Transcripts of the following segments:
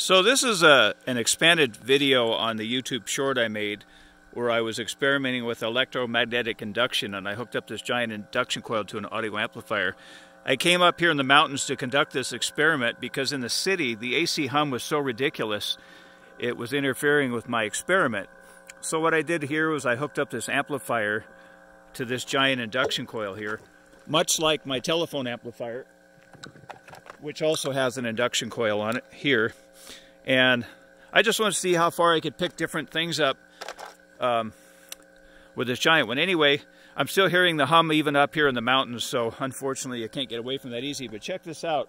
So this is a, an expanded video on the YouTube short I made where I was experimenting with electromagnetic induction and I hooked up this giant induction coil to an audio amplifier. I came up here in the mountains to conduct this experiment because in the city the AC hum was so ridiculous it was interfering with my experiment. So what I did here was I hooked up this amplifier to this giant induction coil here, much like my telephone amplifier, which also has an induction coil on it here. And I just want to see how far I could pick different things up um, with this giant one. Anyway, I'm still hearing the hum even up here in the mountains, so unfortunately I can't get away from that easy, but check this out.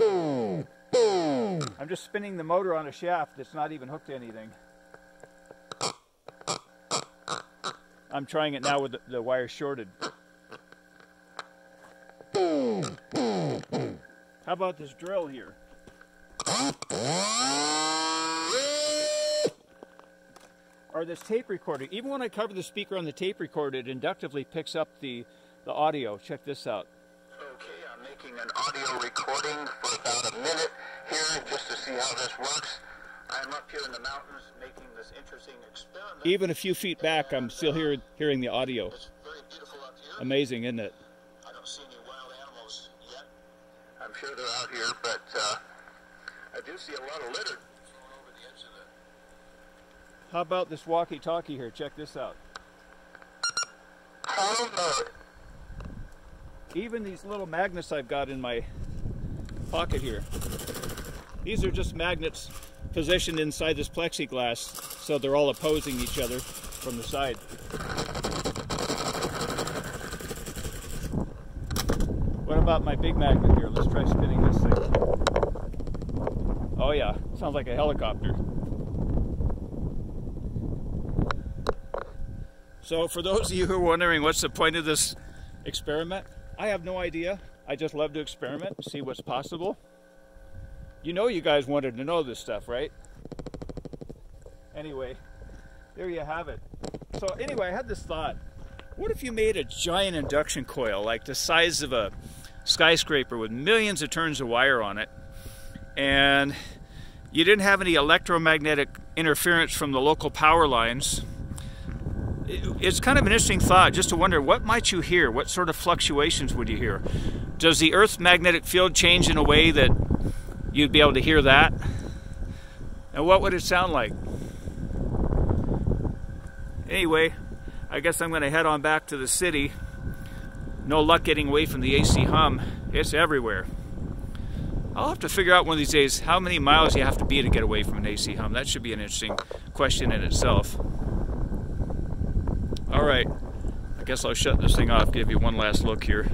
I'm just spinning the motor on a shaft that's not even hooked to anything. I'm trying it now with the, the wire shorted. How about this drill here? Or this tape recorder. Even when I cover the speaker on the tape recorder, it inductively picks up the, the audio. Check this out. Okay, I'm making an audio recording for about a minute here just to see how this works. I'm up here in the mountains making this interesting experiment. Even a few feet back, I'm still hear, hearing the audio. It's very beautiful up here. Amazing, isn't it? I don't see any wild animals yet. I'm sure they're out here, but uh, I do see a lot of litter thrown over the edge of it. How about this walkie-talkie here? Check this out. Even these little magnets I've got in my pocket here. These are just magnets positioned inside this plexiglass so they're all opposing each other from the side. What about my big magnet here? Let's try spinning this thing. Oh yeah, sounds like a helicopter. So for those of you who are wondering what's the point of this experiment, I have no idea. I just love to experiment and see what's possible. You know you guys wanted to know this stuff, right? Anyway, there you have it. So anyway, I had this thought. What if you made a giant induction coil, like the size of a skyscraper with millions of turns of wire on it, and you didn't have any electromagnetic interference from the local power lines, it's kind of an interesting thought just to wonder what might you hear? What sort of fluctuations would you hear? Does the Earth's magnetic field change in a way that you'd be able to hear that? And what would it sound like? Anyway, I guess I'm going to head on back to the city. No luck getting away from the AC hum. It's everywhere. I'll have to figure out one of these days how many miles you have to be to get away from an AC hum. That should be an interesting question in itself. All right, I guess I'll shut this thing off, give you one last look here.